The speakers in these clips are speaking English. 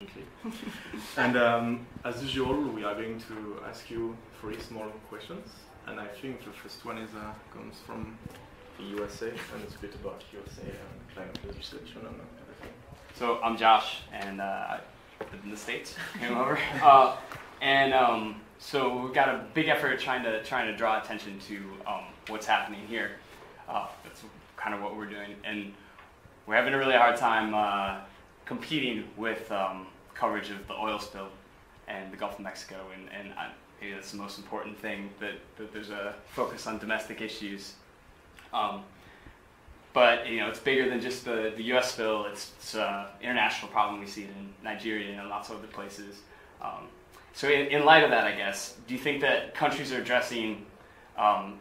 and um, as usual, we are going to ask you three small questions. And I think the first one is uh, comes from the USA, and it's a bit about USA and climate legislation and everything. So I'm Josh, and uh, I live in the states. Came over, uh, and um, so we've got a big effort trying to trying to draw attention to um, what's happening here. Uh, that's kind of what we're doing, and we're having a really hard time uh, competing with um, coverage of the oil spill and the Gulf of Mexico, and, and I, maybe that's the most important thing that, that there's a focus on domestic issues. Um, but you know, it's bigger than just the, the U.S. spill. It's, it's an international problem. We see it in Nigeria and lots of other places. Um, so, in, in, light of that, I guess, do you think that countries are addressing um,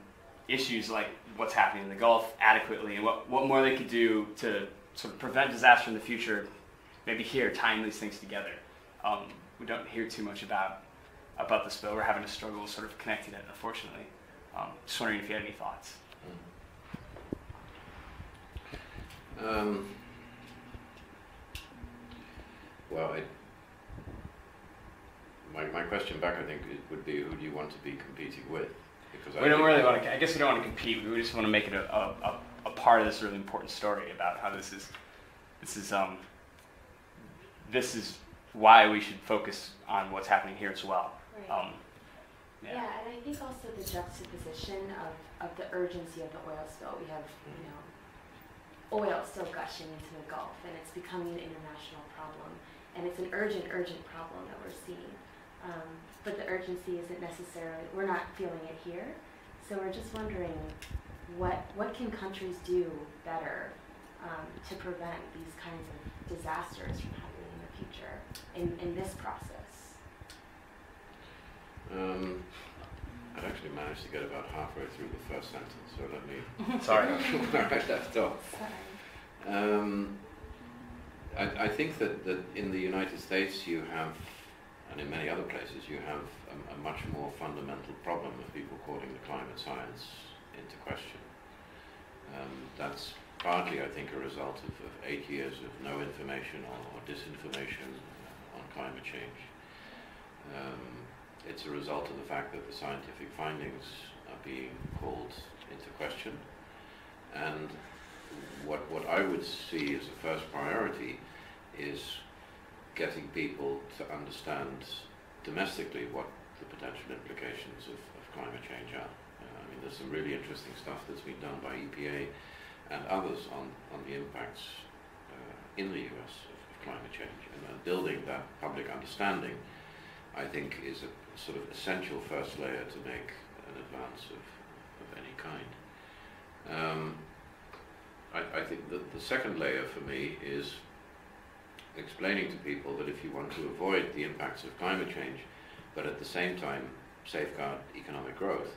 issues like what's happening in the Gulf adequately, and what, what more they could do to sort of prevent disaster in the future? Maybe here, tying these things together. Um, we don't hear too much about about the spill. We're having a struggle sort of connecting it, unfortunately. Um, just wondering if you had any thoughts. Um, well, I, my, my question back, I think, would be who do you want to be competing with? Because we I don't really want to. I guess we don't want to compete. We just want to make it a, a, a, part of this really important story about how this is this is um this is why we should focus on what's happening here as well. Right. Um, yeah. yeah. and I think also the juxtaposition of, of the urgency of the oil spill. We have, you know, oil still gushing into the Gulf, and it's becoming an international problem. And it's an urgent, urgent problem that we're seeing. Um, but the urgency isn't necessarily, we're not feeling it here. So we're just wondering what, what can countries do better um, to prevent these kinds of disasters from happening future in, in this process? Um, I'd actually managed to get about halfway through the first sentence, so let me. Sorry. where I left off. Um, I, I, think that, that in the United States you have, and in many other places, you have a, a much more fundamental problem of people calling the climate science into question. Um, that's partly, I think, a result of, of, eight years of no information or, or disinformation on climate change. Um, it's a result of the fact that the scientific findings are being called into question. And what, what I would see as a first priority is getting people to understand domestically what the potential implications of, of climate change are. Uh, I mean, there's some really interesting stuff that's been done by EPA and others on, on the impacts uh, in the US of, of climate change. And uh, building that public understanding, I think, is a sort of essential first layer to make an advance of, of any kind. Um, I, I, think that the second layer for me is explaining to people that if you want to avoid the impacts of climate change, but at the same time safeguard economic growth,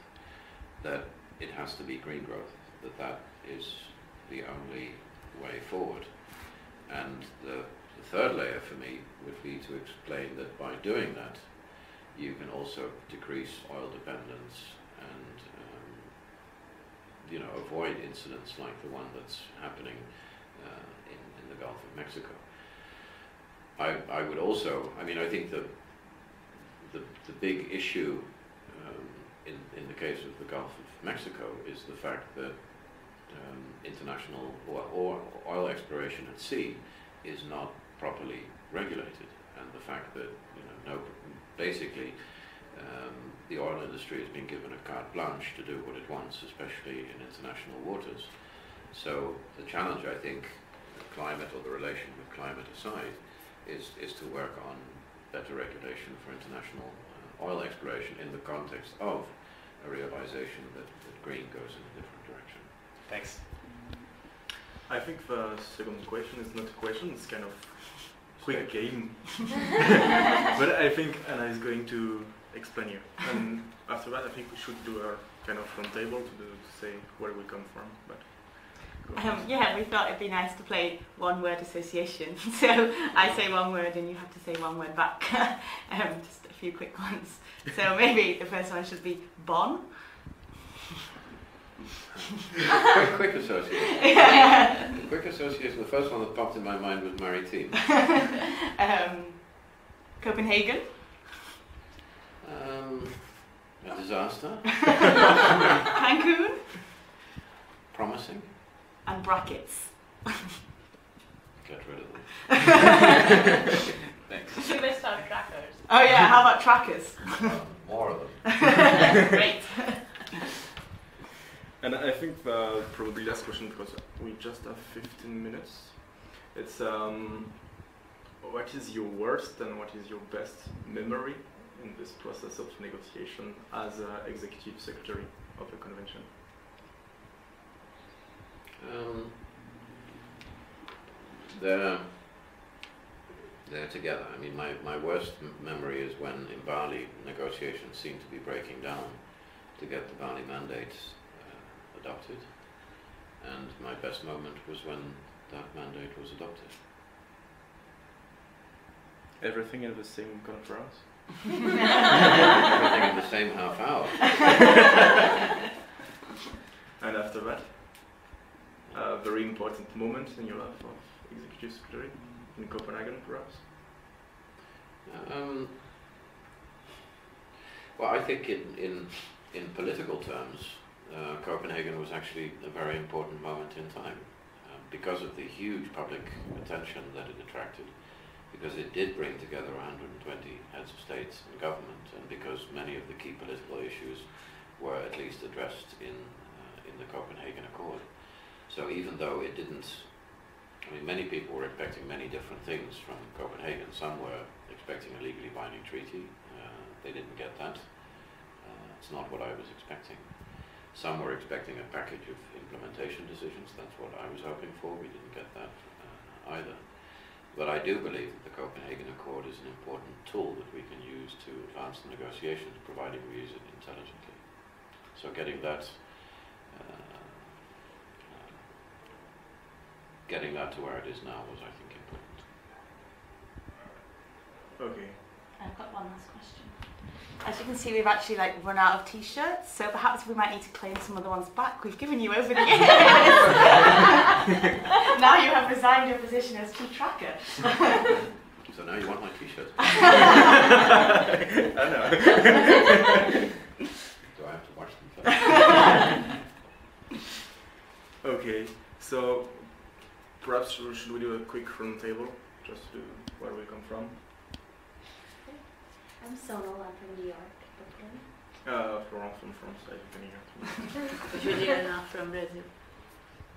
that it has to be green growth, that that is the only way forward. And the, the third layer for me would be to explain that by doing that, you can also decrease oil dependence and um, you know avoid incidents like the one that's happening uh, in, in the Gulf of Mexico. I, I would also, I mean, I think the, the, the big issue um, in, in the case of the Gulf of Mexico is the fact that um, international or oil exploration at sea is not properly regulated and the fact that you know, no basically um, the oil industry has been given a carte blanche to do what it wants, especially in international waters. So the challenge, I think, climate or the relation with climate aside, is, is to work on better regulation for international uh, oil exploration in the context of a realization that, that green goes in a different direction. Thanks. I think the second question is not a question, it's kind of quick game. but I think Anna is going to explain you. And after that, I think we should do a kind of front table to, do, to say where we come from. But um, yeah, we thought it'd be nice to play one word association. So I say one word and you have to say one word back. um, just a few quick ones. So maybe the first one should be Bonn quick, quick association. quick association. The first one that popped in my mind was Maritim. um, Copenhagen. Um, a disaster. Cancun. Promising. And brackets. Get rid of them. Thanks. You missed our trackers. Oh yeah, how about trackers? Uh, more of them. Great. And I think the probably last question because we just have 15 minutes. It's um, what is your worst and what is your best memory in this process of negotiation as executive secretary of the convention? Um, they're, they're together. I mean, my, my worst memory is when in Bali negotiations seemed to be breaking down to get the Bali mandate uh, adopted. And my best moment was when that mandate was adopted. Everything in the same conference. Everything in the same half hour. And after that, a very important moment in your life of executive secretary in Copenhagen, perhaps. Um, well, I think in, in, in political terms, uh, Copenhagen was actually a very important moment in time uh, because of the huge public attention that it attracted, because it did bring together 120 heads of states and government, and because many of the key political issues were at least addressed in, uh, in the Copenhagen Accord. So even though it didn't, I mean, many people were expecting many different things from Copenhagen. Some were expecting a legally binding treaty. Uh, they didn't get that. Uh, it's not what I was expecting. Some were expecting a package of implementation decisions. That's what I was hoping for. We didn't get that uh, either. But I do believe that the Copenhagen Accord is an important tool that we can use to advance the negotiations, providing we use it intelligently. So getting that, uh, uh, getting that to where it is now was, I think, important. Okay. I've got one last question. As you can see, we've actually like run out of t-shirts, so perhaps we might need to claim some other ones back. We've given you over the years. now you have resigned your position as chief tracker. So now you want my t-shirt? I know. Do I have to wash them? Okay, so perhaps should should we do a quick round table just to where we come from? I'm Sonal, I'm from New York, Brooklyn. Uh, Florent from France, as you can hear. Juliana from Brazil.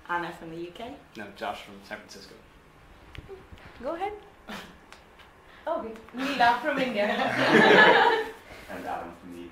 Anna from the UK. No, Josh from San Francisco. Go ahead. Okay. Neela from India. and Adam from the UK.